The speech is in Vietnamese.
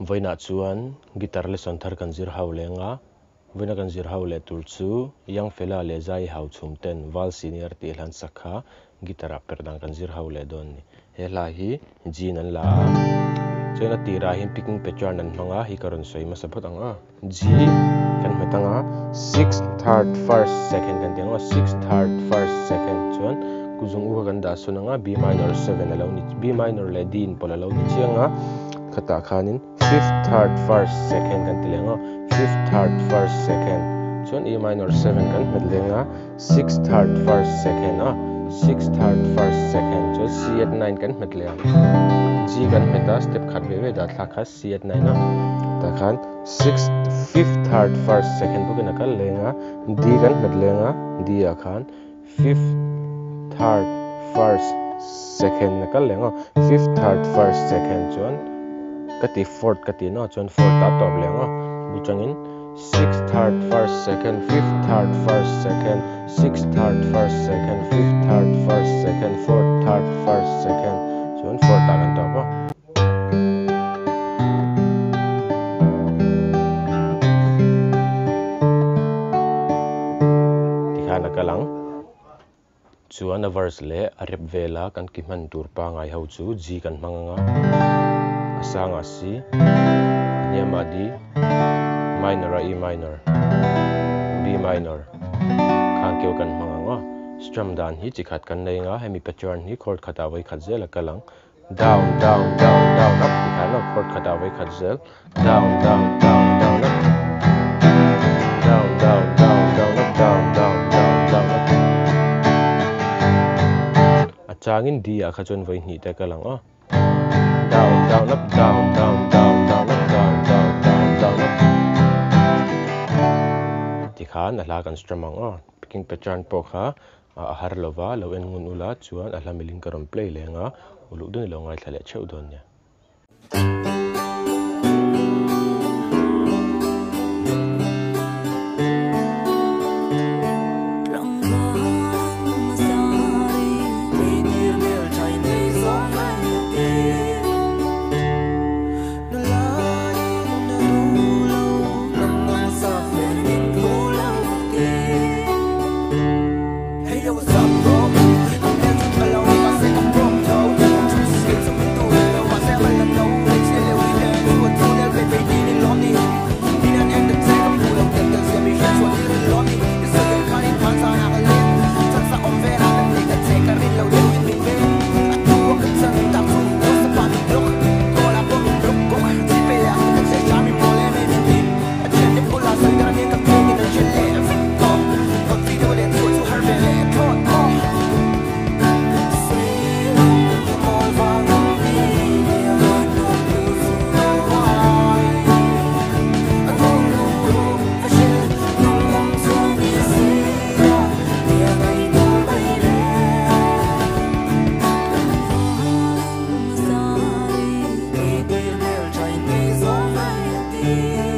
voina chuan guitar lesson thar kan zir hau le nga voina kan zir hau le tur chu yang fela le zai hau chhum ten wal senior ti hlan sakha guitar a perdang kan zir hau le don ni. He la hi jin an la. Chena tira hin picking pattern an hnga hi karon soi ma sapot anga g kan metanga 6 third first second kan tenga 6 third first second chuan. Kuzung u kan da sunanga b minor 7 alo ni b minor le din pola lo ni chianga khata khanin fifth third first second kan tilenga fifth third first second chuan e minor 7 kan hmetlenga sixth third first second a sixth third first second chu c at 9 kan hmetleng g kan hmeta step khat ve ve da thla kha c at 9 a ta khan sixth fifth third first second bu kan kal lenga d kan hmetlenga d a khan fifth third first second na kal lenga fifth third first second chuan kati fourth, kati no, chon fourth ta top lenga buchangin sixth, third, first, second, fifth, third, first, second, sixth, third, first, second, fifth, third, first, second, fourth, third, first, second. Chon fourth ta kan top tikha kalang chuan a verse le a rep vela kan ki man tur pa ngai ho chu, ji kan hmanga asanga si nyam a di minor, a e minor, b minor. Khang kêu kan hmanga nga strum dan hi chi khat kan nei nga hemi pattern hi chord khata wai khat zel kalang down down down down up ti khan chord khata wai khat zel. Down down down down up. Down down down down up, down down down down up. Achangin di a khachon vai ni te kalang a ah. down, down, up, down, down, down, down, up, down, down, down, down, up. Tikhan alakan stramang on. Picking pechan pokha ahar lova lo en ngun ula chuan ala miling karon play lenga uluk dun lo ngai thale cheu don ya. Thank you. you.